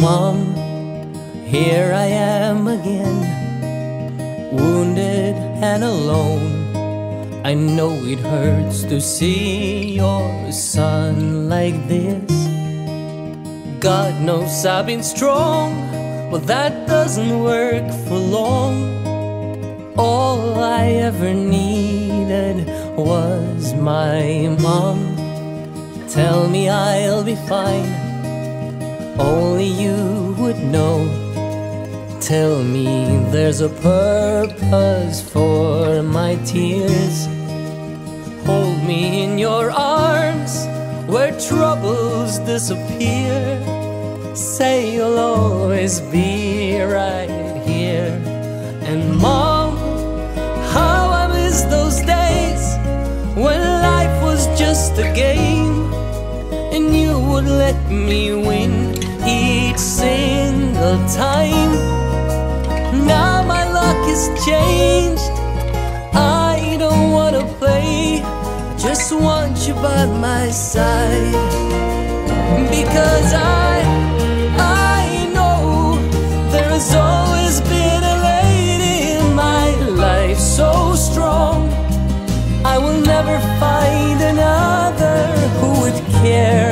Mom, here I am again, wounded and alone. I know it hurts to see your son like this. God knows I've been strong, but that doesn't work for long. All I ever needed was my mom. Tell me I'll be fine, only you would know. Tell me there's a purpose for my tears. Hold me in your arms where troubles disappear. Say you'll always be right here. And mom, how I miss those days when life was just a game would let me win each single time. Now my luck is changed. I don't wanna play, I just want you by my side. Because I, I know there has always been a lady in my life so strong. I will never find another who would care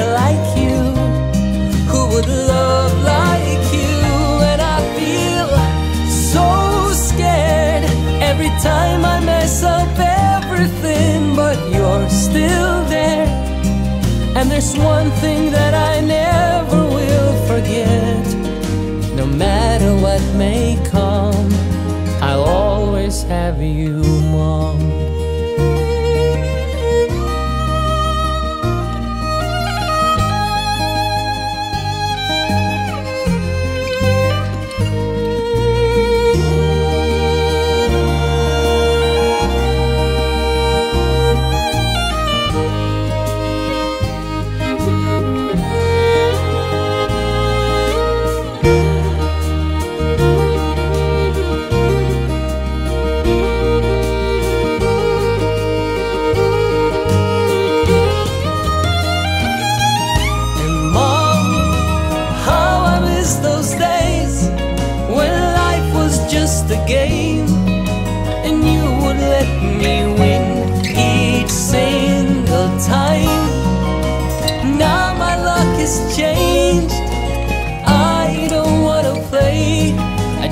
There's one thing that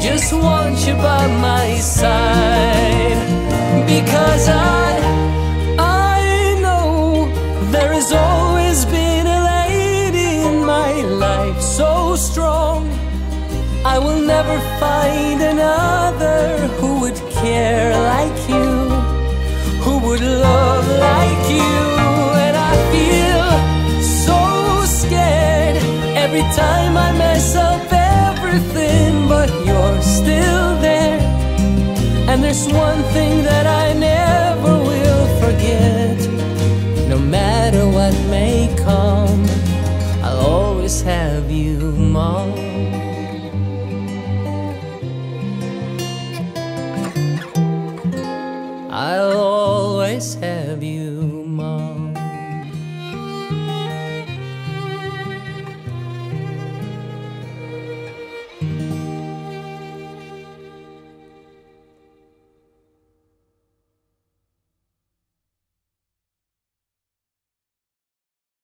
just want you by my side because I I know there has always been a lady in my life so strong. I will never find another who would care like you, who would love like you. And I feel so scared every time I mess up everything, but there. There's one thing that I never will forget. No matter what may come, I'll always have you, Mom. I'll always have